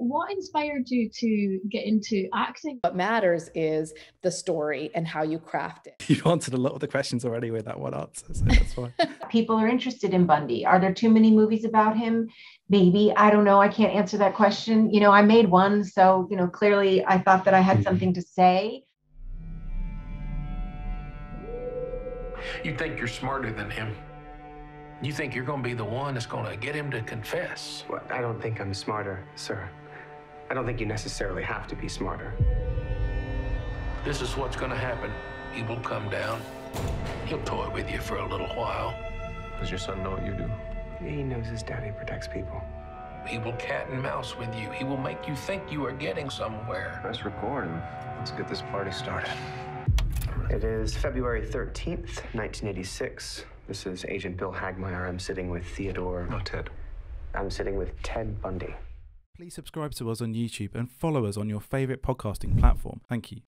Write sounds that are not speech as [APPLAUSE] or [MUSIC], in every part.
what inspired you to get into acting? What matters is the story and how you craft it. You've answered a lot of the questions already with that one answer, so that's fine. [LAUGHS] People are interested in Bundy. Are there too many movies about him? Maybe. I don't know. I can't answer that question. You know, I made one, so, you know, clearly I thought that I had something to say. You think you're smarter than him. You think you're going to be the one that's going to get him to confess? Well, I don't think I'm smarter, sir. I don't think you necessarily have to be smarter. This is what's going to happen. He will come down. He'll toy with you for a little while. Does your son know what you do? He knows his daddy protects people. He will cat and mouse with you. He will make you think you are getting somewhere. Let's record and let's get this party started. It is February 13th, 1986. This is Agent Bill Hagmaier. I'm sitting with Theodore. No, Ted. I'm sitting with Ted Bundy. Please subscribe to us on YouTube and follow us on your favourite podcasting platform. Thank you.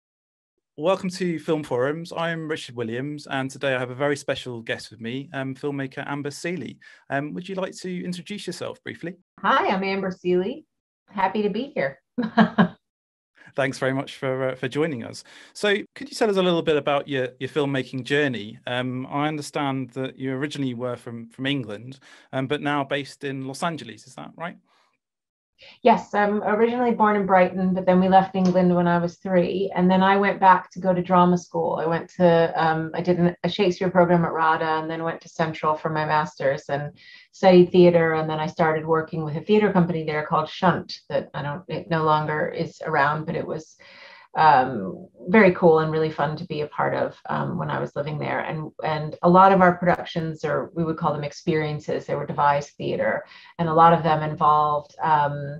Welcome to Film Forums. I'm Richard Williams, and today I have a very special guest with me, um, filmmaker Amber Sealey. Um, would you like to introduce yourself briefly? Hi, I'm Amber Sealey. Happy to be here. [LAUGHS] thanks very much for uh, for joining us. So, could you tell us a little bit about your your filmmaking journey? Um, I understand that you originally were from from England, um, but now based in Los Angeles. Is that right? Yes, I'm originally born in Brighton, but then we left England when I was three, and then I went back to go to drama school. I went to um, I did an, a Shakespeare program at RADA, and then went to Central for my master's and studied theater. And then I started working with a theater company there called Shunt that I don't it no longer is around, but it was um, very cool and really fun to be a part of um, when I was living there. And and a lot of our productions, or we would call them experiences, they were devised theater, and a lot of them involved. Um,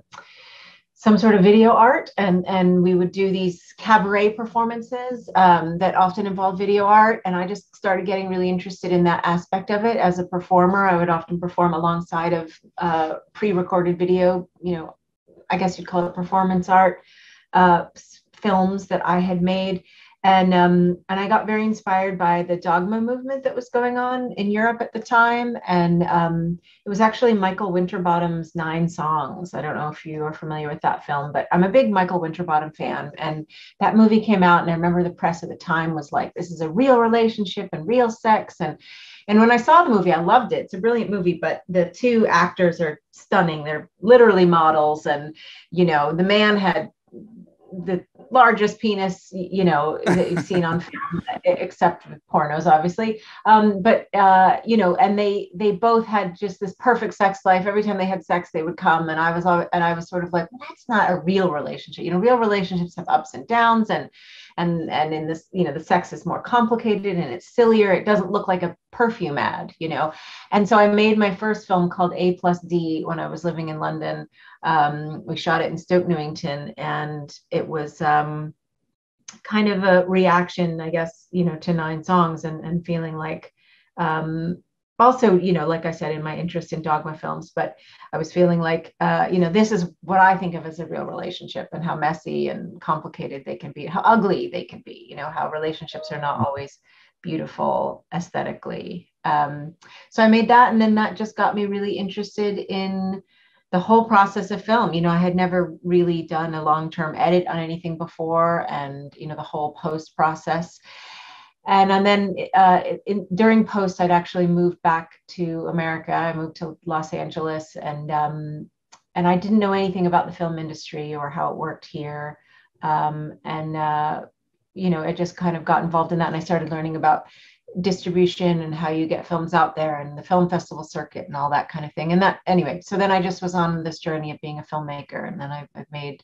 some sort of video art and and we would do these cabaret performances um, that often involve video art and i just started getting really interested in that aspect of it as a performer i would often perform alongside of uh, pre-recorded video you know i guess you'd call it performance art uh, films that I had made. And, um, and I got very inspired by the dogma movement that was going on in Europe at the time. And um, it was actually Michael Winterbottom's Nine Songs. I don't know if you are familiar with that film, but I'm a big Michael Winterbottom fan. And that movie came out, and I remember the press at the time was like, this is a real relationship and real sex. And and when I saw the movie, I loved it. It's a brilliant movie, but the two actors are stunning. They're literally models. And, you know, the man had the largest penis you know that you've seen on film [LAUGHS] except with pornos obviously. Um, but uh, you know and they they both had just this perfect sex life. Every time they had sex they would come and i was all—and i was sort of like well, that's not a real relationship. You know real relationships have ups and downs and and and in this you know the sex is more complicated and it's sillier. It doesn't look like a perfume ad you know? And so i made my first film called a plus d when i was living in london. Um, we shot it in stoke newington and it was um, kind of a reaction i guess you know to nine songs and and feeling like um, also, you know, like I said, in my interest in dogma films, but I was feeling like, uh, you know, this is what I think of as a real relationship and how messy and complicated they can be, how ugly they can be, you know, how relationships are not always beautiful aesthetically. Um, so I made that, and then that just got me really interested in the whole process of film. You know, I had never really done a long term edit on anything before, and, you know, the whole post process and and then uh, in, during post i'd actually moved back to america. I moved to los angeles and um, and i didn't know anything about the film industry or how it worked here. Um, and uh, you know i just kind of got involved in that and i started learning about distribution and how you get films out there and the film festival circuit and all that kind of thing. And that anyway so then i just was on this journey of being a filmmaker and then i've, I've made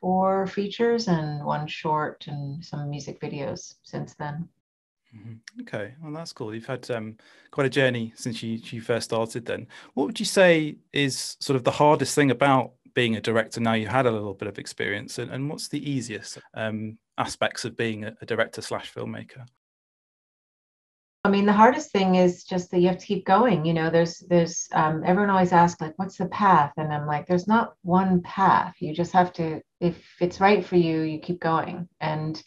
four features and one short and some music videos since then. Mm-hmm. Okay, well that's cool. You've had um, quite a journey since you, you first started. Then, what would you say is sort of the hardest thing about being a director? Now you had a little bit of experience, and, and what's the easiest um, aspects of being a, a director slash filmmaker? I mean, the hardest thing is just that you have to keep going. You know, there's, there's, um, everyone always asks, like, what's the path? And I'm like, there's not one path. You just have to, if it's right for you, you keep going. And,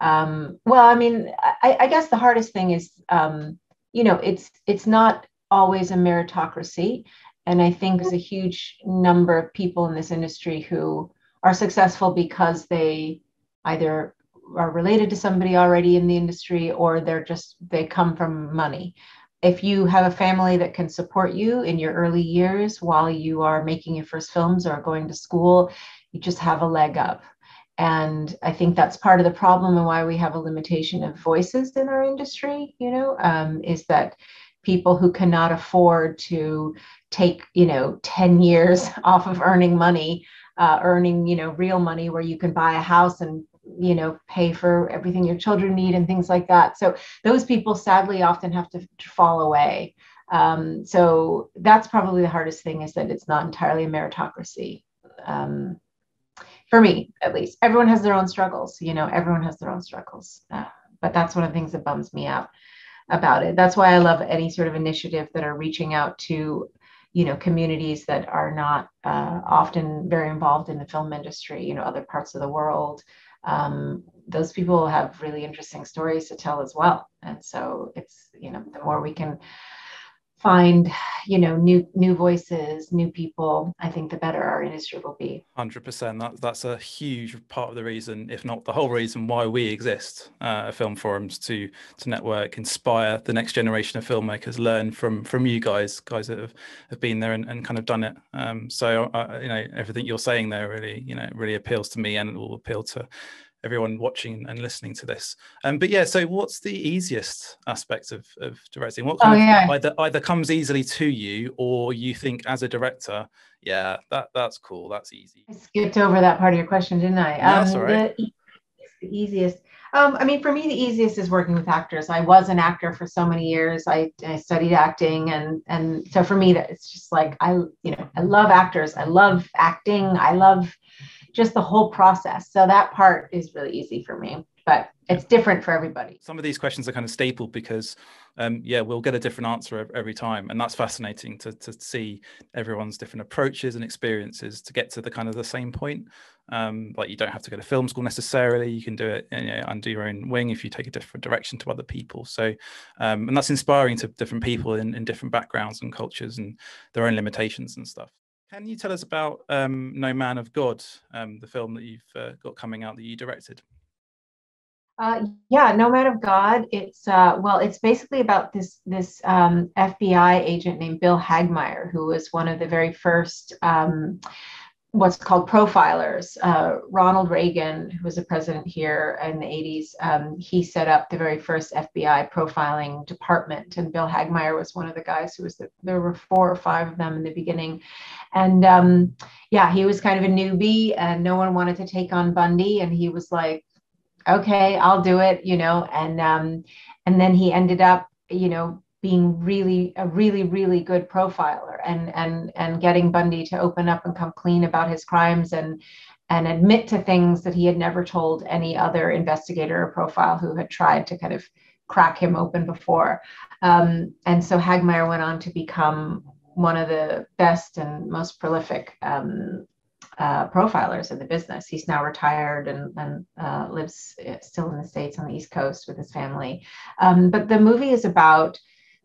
um, well, I mean, I, I guess the hardest thing is, um, you know, it's, it's not always a meritocracy and I think there's a huge number of people in this industry who are successful because they either are related to somebody already in the industry or they're just they come from money. If you have a family that can support you in your early years while you are making your first films or going to school you just have a leg up. And i think that's part of the problem and why we have a limitation of voices in our industry you know um, is that people who cannot afford to take you know 10 years [LAUGHS] off of earning money uh, earning you know real money where you can buy a house and you know pay for everything your children need and things like that. So those people sadly often have to, to fall away. Um, so that's probably the hardest thing is that it's not entirely a meritocracy um, for me at least. Everyone has their own struggles you know everyone has their own struggles. Uh, but that's one of the things that bums me out about it. That's why i love any sort of initiative that are reaching out to you know communities that are not uh, often very involved in the film industry you know other parts of the world um, those people have really interesting stories to tell as well. And so it's, you know, the more we can find you know new new voices new people i think the better our industry will be. 100% that, that's a huge part of the reason if not the whole reason why we exist uh, film forums to to network inspire the next generation of filmmakers learn from from you guys guys that have, have been there and, and kind of done it. Um, so uh, you know everything you're saying there really you know really appeals to me and it will appeal to everyone watching and listening to this. Um, but yeah, so what's the easiest aspect of, of directing? What kind oh, yeah. of either either comes easily to you, or you think as a director, yeah, that that's cool, that's easy. I skipped over that part of your question, didn't I? No, that's um, all right. The, the easiest. Um, I mean, for me, the easiest is working with actors. I was an actor for so many years. I, I studied acting, and and so for me, that it's just like I, you know, I love actors. I love acting. I love just the whole process. So that part is really easy for me, but it's different for everybody. Some of these questions are kind of staple because, um, yeah, we'll get a different answer every time, and that's fascinating to to see everyone's different approaches and experiences to get to the kind of the same point. Um, like you don't have to go to film school necessarily; you can do it you know, under your own wing if you take a different direction to other people. So, um, and that's inspiring to different people in, in different backgrounds and cultures and their own limitations and stuff. Can you tell us about um, No Man of God, um, the film that you've uh, got coming out that you directed? Uh, yeah, No Man of God. It's uh, well, it's basically about this this um, FBI agent named Bill Hagmaier, who was one of the very first um, what's called profilers. Uh, Ronald Reagan, who was a president here in the 80s, um, he set up the very first FBI profiling department. And Bill Hagmaier was one of the guys who was the, there were four or five of them in the beginning. And um, yeah, he was kind of a newbie and no one wanted to take on Bundy. And he was like, okay, I'll do it, you know, and, um, and then he ended up, you know, being really a really really good profiler and and and getting Bundy to open up and come clean about his crimes and and admit to things that he had never told any other investigator or profile who had tried to kind of crack him open before. Um, and so Hagmaier went on to become one of the best and most prolific um, uh, profilers in the business. He's now retired and, and uh, lives uh, still in the States on the East Coast with his family. Um, but the movie is about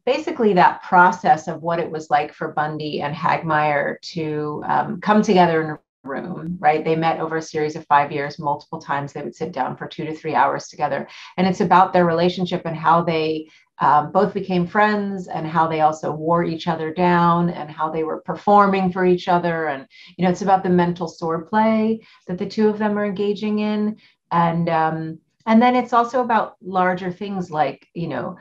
basically that process of what it was like for Bundy and Hagmaier to um, come together in a room, right? They met over a series of five years, multiple times. They would sit down for two to three hours together. And it's about their relationship and how they um, both became friends and how they also wore each other down and how they were performing for each other. And, you know, it's about the mental swordplay that the two of them are engaging in. And, um, and then it's also about larger things like, you know,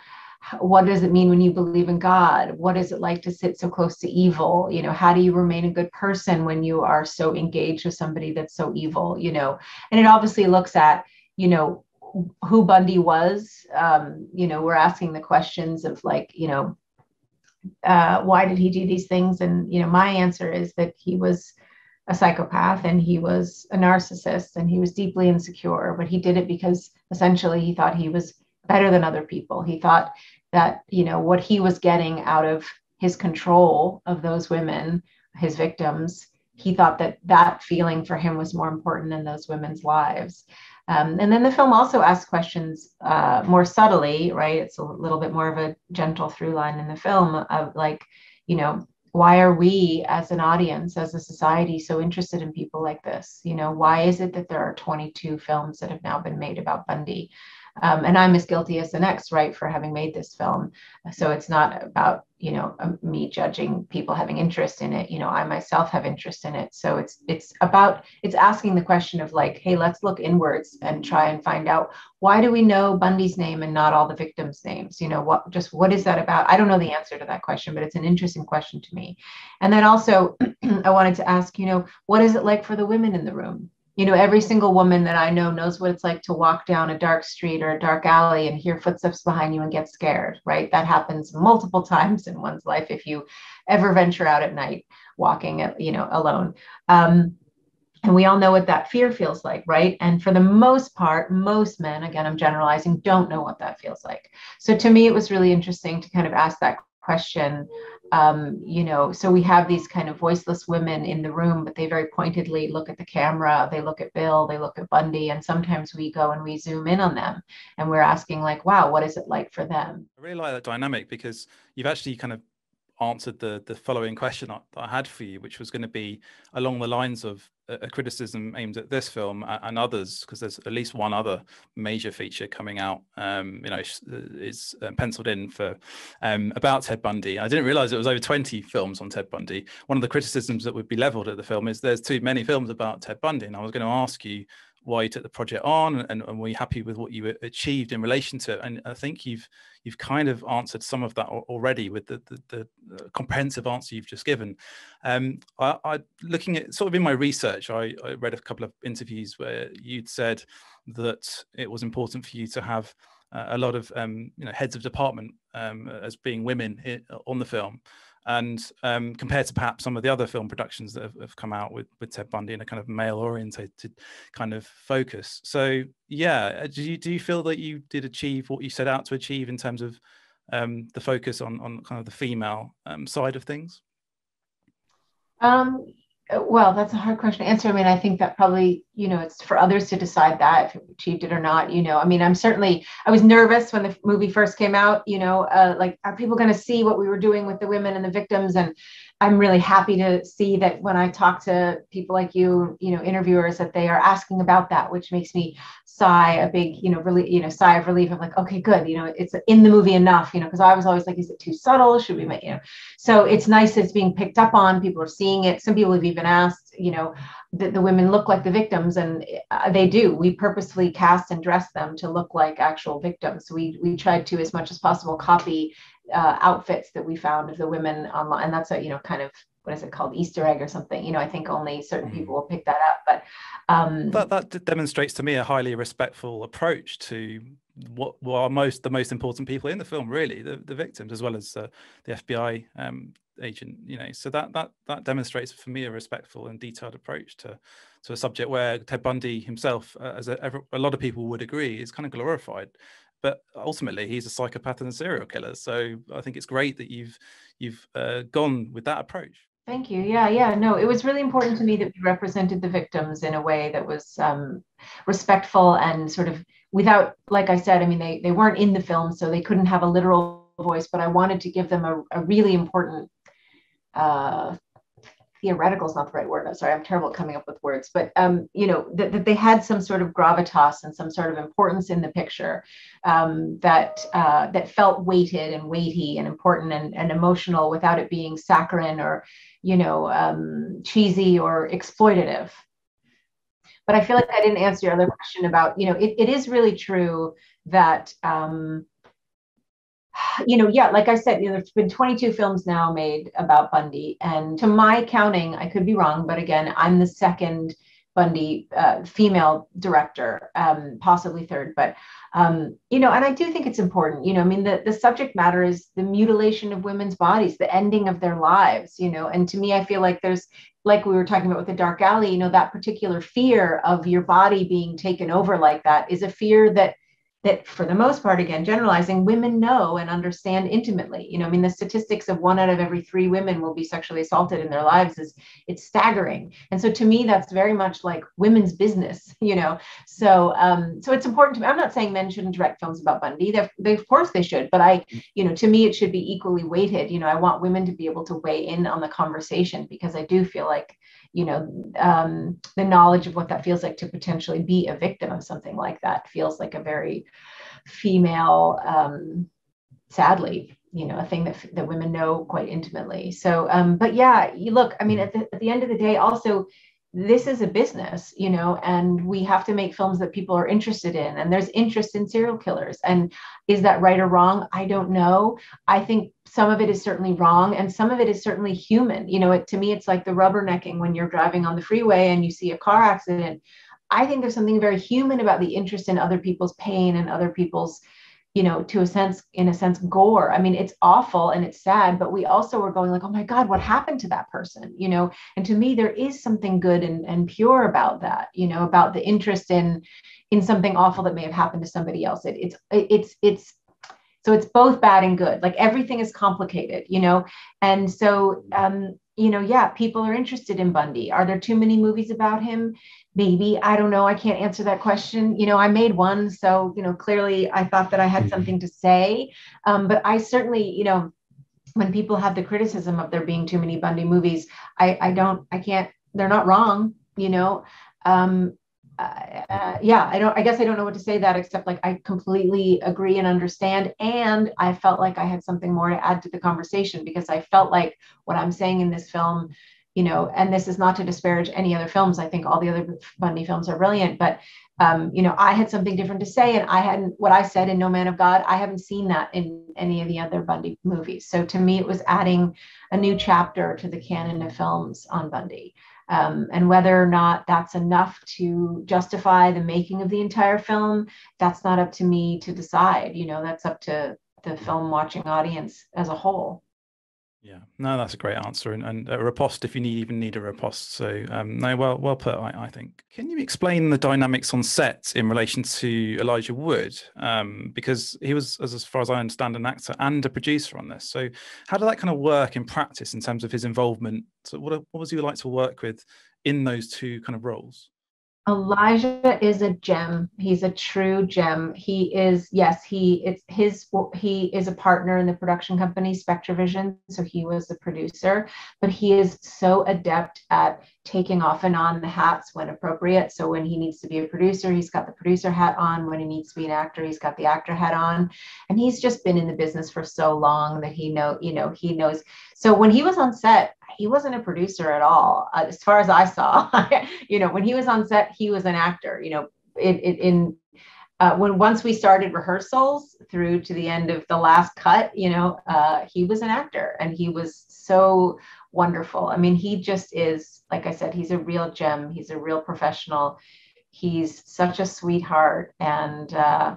what does it mean when you believe in God? What is it like to sit so close to evil? You know, how do you remain a good person when you are so engaged with somebody that's so evil? You know, and it obviously looks at, you know, who Bundy was. Um, you know, we're asking the questions of like, you know, uh, why did he do these things? And you know, my answer is that he was a psychopath and he was a narcissist and he was deeply insecure, but he did it because essentially he thought he was better than other people. He thought that, you know, what he was getting out of his control of those women, his victims, he thought that that feeling for him was more important than those women's lives. Um, and then the film also asks questions uh, more subtly, right? It's a little bit more of a gentle through line in the film of like, you know, why are we as an audience as a society so interested in people like this you know why is it that there are 22 films that have now been made about bundy um, and i'm as guilty as the next right for having made this film. So it's not about you know um, me judging people having interest in it. You know i myself have interest in it. So it's it's about it's asking the question of like hey let's look inwards and try and find out why do we know bundy's name and not all the victims names? You know what just what is that about? I don't know the answer to that question but it's an interesting question to me. And then also [CLEARS THROAT] i wanted to ask you know what is it like for the women in the room you know every single woman that i know knows what it's like to walk down a dark street or a dark alley and hear footsteps behind you and get scared right? That happens multiple [LAUGHS] times in one's life if you ever venture out at night walking you know alone. Um, and we all know what that fear feels like right? And for the most part most men again i'm generalizing don't know what that feels like. So to me it was really interesting to kind of ask that question um, you know, so we have these kind of voiceless women in the room, but they very pointedly look at the camera, they look at Bill, they look at Bundy, and sometimes we go and we zoom in on them and we're asking, like, wow, what is it like for them? I really like that dynamic because you've actually kind of answered the the following question I, I had for you, which was going to be along the lines of a, criticism aimed at this film and, and others, because there's at least one other major feature coming out. Um, you know, is uh, penciled in for um, about Ted Bundy. I didn't realize it was over 20 films on Ted Bundy. One of the criticisms that would be leveled at the film is there's too many films about Ted Bundy, and I was going to ask you why you took the project on and, and were you happy with what you achieved in relation to it? And i think you've you've kind of answered some of that already with the the, the comprehensive answer you've just given. Um, I, I, looking at sort of in my research I, I, read a couple of interviews where you'd said that it was important for you to have a lot of um, you know heads of department um, as being women on the film and um, compared to perhaps some of the other film productions that have, have, come out with, with Ted Bundy in a kind of male orientated kind of focus. So yeah, uh, do you do you feel that you did achieve what you set out to achieve in terms of um, the focus on on kind of the female um, side of things? Well, that's a hard question to answer. I mean, I think that probably, you know, it's for others to decide that if achieved it or not. You know, I mean, I'm certainly, I was nervous when the movie first came out, you know, uh, like, are people going to see what we were doing with the women and the victims? And I'm really happy to see that when I talk to people like you, you know, interviewers, that they are asking about that, which makes me sigh a big, you know, really, you know, sigh of relief I'm like, okay, good, you know, it's in the movie enough, you know, because I was always like, is it too subtle? Should we make, you know, so it's nice that it's being picked up on. People are seeing it. Some people have even asked, you know, that the women look like the victims, and uh, they do. We purposefully cast and dress them to look like actual victims. We we tried to, as much as possible, copy uh, outfits that we found of the women online, and that's a you know kind of what is it called Easter egg or something. You know, I think only certain mm-hmm. people will pick that up, but um, that that demonstrates to me a highly respectful approach to what, what are most the most important people in the film, really, the, the victims as well as uh, the FBI um, agent. You know, so that that that demonstrates for me a respectful and detailed approach to to a subject where Ted Bundy himself, uh, as a, a lot of people would agree, is kind of glorified but ultimately he's a psychopath and a serial killer so i think it's great that you've you've uh, gone with that approach. Thank you. Yeah yeah no it was really important to me that we represented the victims in a way that was um, respectful and sort of without like i said i mean they, they weren't in the film so they couldn't have a literal voice but i wanted to give them a, a really important uh, theoretical is not the right word. I'm sorry, I'm terrible at coming up with words, but um, you know that, that they had some sort of gravitas and some sort of importance in the picture um, that uh, that felt weighted and weighty and important and, and emotional without it being saccharine or you know um, cheesy or exploitative. But I feel like I didn't answer your other question about you know it, it is really true that um, [SIGHS] you know, yeah, like I said, you know, there's been 22 films now made about Bundy. And to my counting, I could be wrong, but again, I'm the second Bundy uh, female director, um, possibly third. But, um, you know, and I do think it's important, you know, I mean, the, the subject matter is the mutilation of women's bodies, the ending of their lives, you know, and to me, I feel like there's, like we were talking about with the dark alley, you know, that particular fear of your body being taken over like that is a fear that that for the most part again generalizing women know and understand intimately. You know i mean the statistics of one out of every three women will be sexually assaulted in their lives is it's staggering. And so to me that's very much like women's business [LAUGHS] you know? So um so it's important to me i'm not saying men shouldn't direct films about bundy. They they of course they should but i you know to me it should be equally weighted. You know i want women to be able to weigh in on the conversation because i do feel like you know um, the knowledge of what that feels like to potentially be a victim of something like that feels like a very female um, sadly you know a thing that, that women know quite intimately. So um, but yeah you look i mean at the, at the end of the day also this is a business, you know, and we have to make films that people are interested in. And there's interest in serial killers. And is that right or wrong? I don't know. I think some of it is certainly wrong and some of it is certainly human. You know, it, to me, it's like the rubbernecking when you're driving on the freeway and you see a car accident. I think there's something very human about the interest in other people's pain and other people's you know to a sense in a sense gore. I mean it's awful and it's sad but we also were going like oh my god what happened to that person? You know? And to me there is something good and, and pure about that you know about the interest in in something awful that may have happened to somebody else. It, it's it's it's so it's both bad and good. Like everything is complicated you know? And so um you know yeah people are interested in bundy. Are there too many movies about him? Maybe. I don't know. I can't answer that question. You know i made one so you know clearly i thought that i had mm-hmm. something to say. Um, but i certainly you know when people have the criticism of there being too many bundy movies i i don't i can't they're not wrong you know? Um, uh, yeah i don't i guess i don't know what to say that except like i completely agree and understand and i felt like i had something more to add to the conversation because i felt like what i'm saying in this film you know, and this is not to disparage any other films. I think all the other Bundy films are brilliant, but um, you know, I had something different to say, and I hadn't what I said in No Man of God. I haven't seen that in any of the other Bundy movies. So to me, it was adding a new chapter to the canon of films on Bundy. Um, and whether or not that's enough to justify the making of the entire film, that's not up to me to decide. You know, that's up to the film watching audience as a whole. Yeah, no, that's a great answer, and, and a riposte if you need even need a riposte. So, um, no, well, well put, I, I, think. Can you explain the dynamics on set in relation to Elijah Wood? Um, because he was, as, as far as I understand, an actor and a producer on this. So, how did that kind of work in practice in terms of his involvement? So, what what was he like to work with in those two kind of roles? Elijah is a gem. He's a true gem. He is, yes, he it's his he is a partner in the production company SpectreVision, so he was the producer, but he is so adept at taking off and on the hats when appropriate. So when he needs to be a producer, he's got the producer hat on. When he needs to be an actor, he's got the actor hat on. And he's just been in the business for so long that he know, you know, he knows. So when he was on set, he wasn't a producer at all uh, as far as i saw [LAUGHS] you know when he was on set he was an actor you know it in uh, when once we started rehearsals through to the end of the last cut you know uh, he was an actor and he was so wonderful i mean he just is like i said he's a real gem he's a real professional he's such a sweetheart and uh,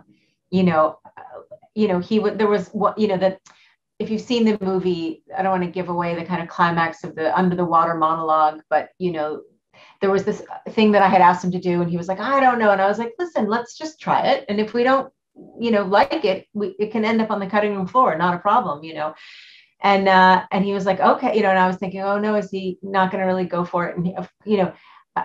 you know uh, you know he would there was what you know that if you've seen the movie, I don't want to give away the kind of climax of the under the water monologue, but you know, there was this thing that I had asked him to do, and he was like, I don't know. And I was like, listen, let's just try it. And if we don't, you know, like it, we, it can end up on the cutting room floor, not a problem, you know. And uh, and he was like, okay, you know, and I was thinking, oh no, is he not going to really go for it? And he, you know,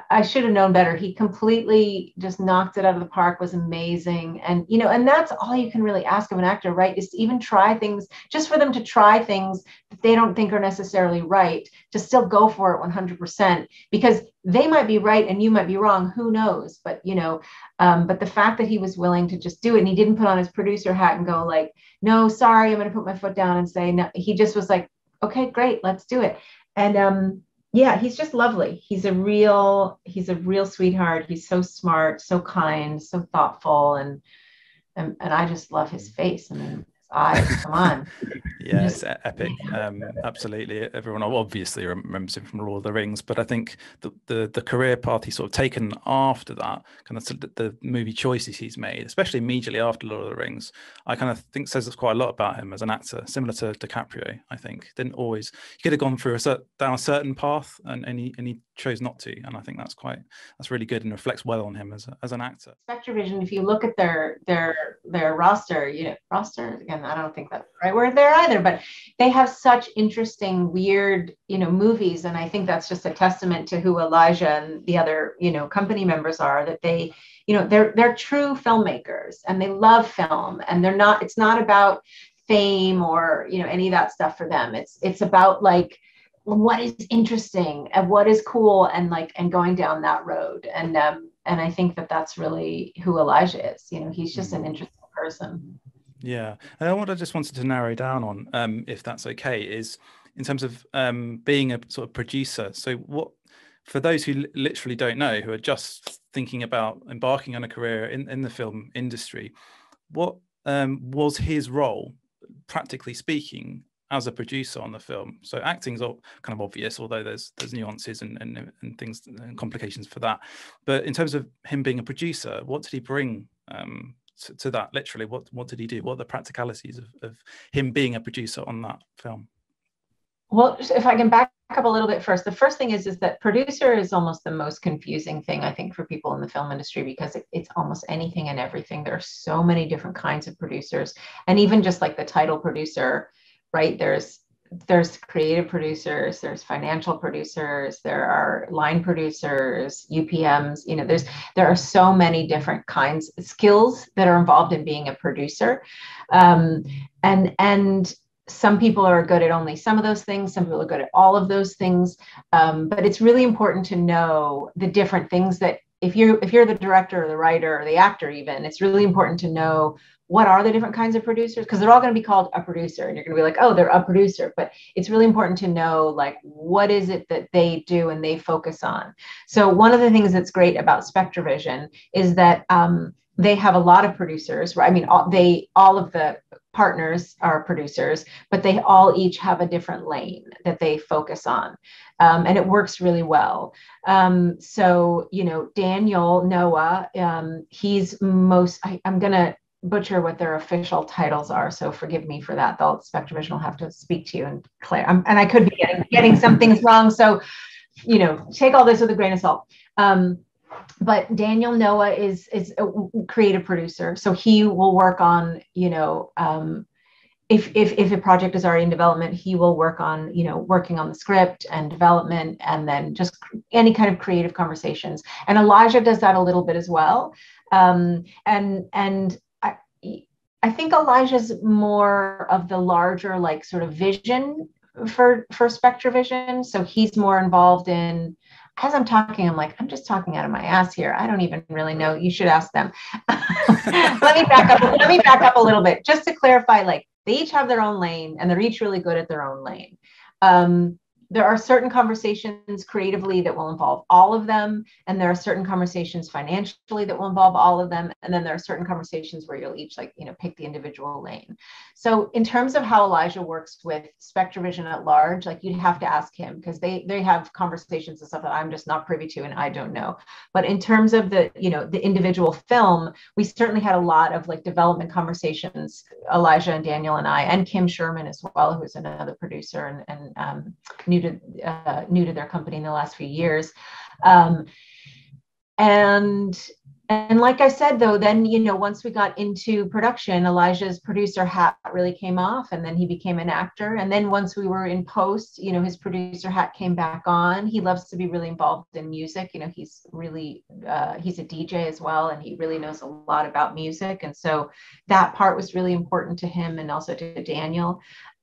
I should have known better. He completely just knocked it out of the park, was amazing. And, you know, and that's all you can really ask of an actor, right? Is to even try things, just for them to try things that they don't think are necessarily right, to still go for it 100%, because they might be right and you might be wrong. Who knows? But, you know, um, but the fact that he was willing to just do it and he didn't put on his producer hat and go, like, no, sorry, I'm going to put my foot down and say, no. He just was like, okay, great, let's do it. And, um, yeah, he's just lovely. He's a real he's a real sweetheart. He's so smart, so kind, so thoughtful, and and, and I just love his face. I mean, eyes. Come on. yeah, it's epic. [LAUGHS] Um, absolutely. Everyone obviously remembers him from Lord of the Rings, but I think the, the, the career path he's sort of taken after that, kind of the, the, movie choices he's made, especially immediately after Lord of the Rings, I kind of think says quite a lot about him as an actor, similar to DiCaprio. I think didn't always he could have gone through a certain, down a certain path, and, and he and he chose not to, and I think that's quite that's really good and reflects well on him as a, as an actor. SpectreVision, if you look at their their their roster, you know roster again, I don't think that's the right word there either, but they have such interesting, weird, you know, movies, and I think that's just a testament to who Elijah and the other you know company members are that they you know they're they're true filmmakers and they love film and they're not it's not about fame or you know any of that stuff for them it's it's about like what is interesting and what is cool and like and going down that road. And um and i think that that's really who elijah is you know he's just an mm-hmm. interesting person. Yeah. And what i just wanted to narrow down on um if that's okay is in terms of um being a sort of producer. So what for those who literally don't know who are just thinking about embarking on a career in, in the film industry what um, was his role practically speaking as a producer on the film. So acting's all kind of obvious, although there's there's nuances and, and, and things and complications for that. But in terms of him being a producer, what did he bring um, to, to, that? Literally, what what did he do? What are the practicalities of, of him being a producer on that film? Well, if I can back up a little bit first, the first thing is is that producer is almost the most confusing thing I think for people in the film industry because it, it's almost anything and everything. There are so many different kinds of producers, and even just like the title producer right? There's there's creative producers, there's financial producers, there are line producers, UPMs, you know, there's there are so many different kinds of skills that are involved in being a producer. Um, and and some people are good at only some of those things some people are good at all of those things um, but it's really important to know the different things that if you're if you're the director or the writer or the actor even it's really important to know what are the different kinds of producers because they're all going to be called a producer and you're going to be like oh they're a producer. But it's really important to know like what is it that they do and they focus on. So one of the things that's great about spectrevision is that um, they have a lot of producers right? I mean all, they all of the partners are producers but they all each have a different lane that they focus on um, and it works really well um, so you know daniel noah um, he's most I, i'm going to butcher what their official titles are, so forgive me for that. They'll SpectreVision will have to speak to you and Claire. Um, and I could be getting getting some things wrong, so you know, take all this with a grain of salt. Um, but Daniel Noah is is a creative producer, so he will work on you know um, if, if if a project is already in development, he will work on you know working on the script and development, and then just any kind of creative conversations. And Elijah does that a little bit as well. Um, and and I I think Elijah's more of the larger, like sort of vision for for SpectreVision. So he's more involved in. As I'm talking, I'm like, I'm just talking out of my ass here. I don't even really know. You should ask them. [LAUGHS] let me back up. Let me back up a little bit, just to clarify. Like they each have their own lane, and they're each really good at their own lane. Um, there are certain conversations creatively that will involve all of them and there are certain conversations financially that will involve all of them and then there are certain conversations where you'll each like you know pick the individual lane. So in terms of how elijah works with spectrevision at large like you'd have to ask him because they they have conversations and stuff that i'm just not privy to and i don't know. But in terms of the you know the individual film we certainly had a lot of like development conversations elijah and daniel and i and kim sherman as well who's another producer and, and um, new new to uh, new to their company in the last few years. Um, and and like I said, though, then you know, once we got into production, Elijah's producer hat really came off, and then he became an actor. And then once we were in post, you know, his producer hat came back on. He loves to be really involved in music. You know, he's really uh, he's a DJ as well, and he really knows a lot about music. And so that part was really important to him, and also to Daniel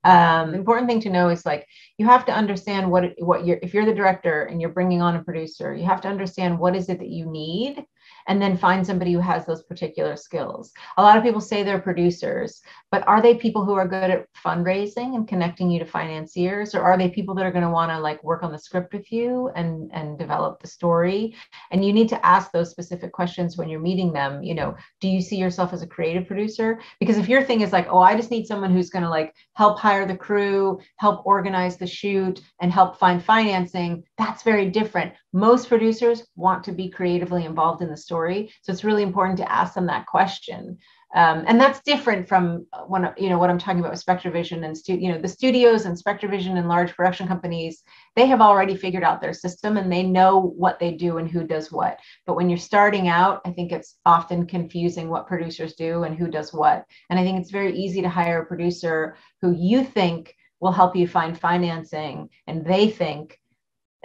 um, important thing to know is like you have to understand what what you're if you're the director and you're bringing on a producer you have to understand what is it that you need and then find somebody who has those particular skills. A lot of people say they're producers, but are they people who are good at fundraising and connecting you to financiers, or are they people that are going to want to like work on the script with you and and develop the story? And you need to ask those specific questions when you're meeting them. You know, do you see yourself as a creative producer? Because if your thing is like, oh, I just need someone who's going to like help hire the crew, help organize the shoot, and help find financing, that's very different most producers want to be creatively involved in the story so it's really important to ask them that question. Um, and that's different from when you know what i'm talking about with spectrevision and stu- you know the studios and spectrevision and large production companies they have already figured out their system and they know what they do and who does what. But when you're starting out i think it's often confusing what producers do and who does what. And i think it's very easy to hire a producer who you think will help you find financing and they think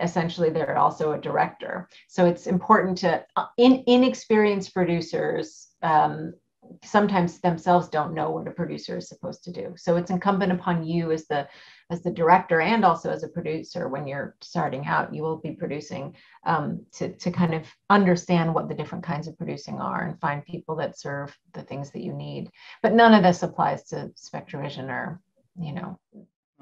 essentially they're also a director. So it's important to uh, in inexperienced producers um, sometimes themselves don't know what a producer is supposed to do. So it's incumbent upon you as the as the director and also as a producer when you're starting out you will be producing um, to, to kind of understand what the different kinds of producing are and find people that serve the things that you need. But none of this applies to spectrevision or you know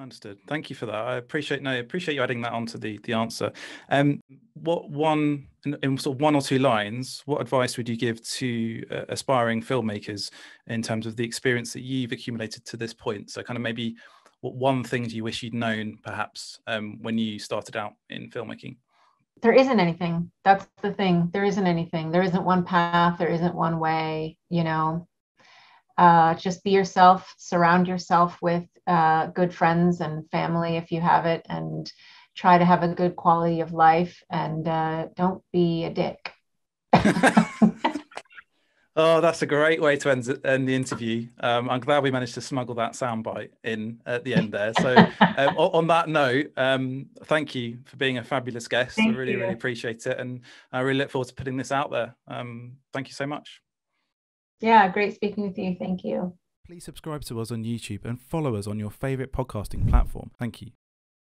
Understood. Thank you for that. I appreciate no, I appreciate you adding that onto the the answer. Um, what one in, in, sort of one or two lines, what advice would you give to uh, aspiring filmmakers in terms of the experience that you've accumulated to this point? So, kind of maybe what one thing do you wish you'd known, perhaps, um, when you started out in filmmaking? There isn't anything. That's the thing. There isn't anything. There isn't one path. There isn't one way. You know, uh, just be yourself. Surround yourself with uh, good friends and family if you have it, and try to have a good quality of life. And uh, don't be a dick. [LAUGHS] oh, that's a great way to end, end the interview. Um, I'm glad we managed to smuggle that soundbite in at the end there. So, [LAUGHS] um, on that note, um, thank you for being a fabulous guest. Thank I really, you. really appreciate it, and I really look forward to putting this out there. Um, thank you so much. Yeah, great speaking with you. Thank you. Please subscribe to us on YouTube and follow us on your favorite podcasting platform. Thank you.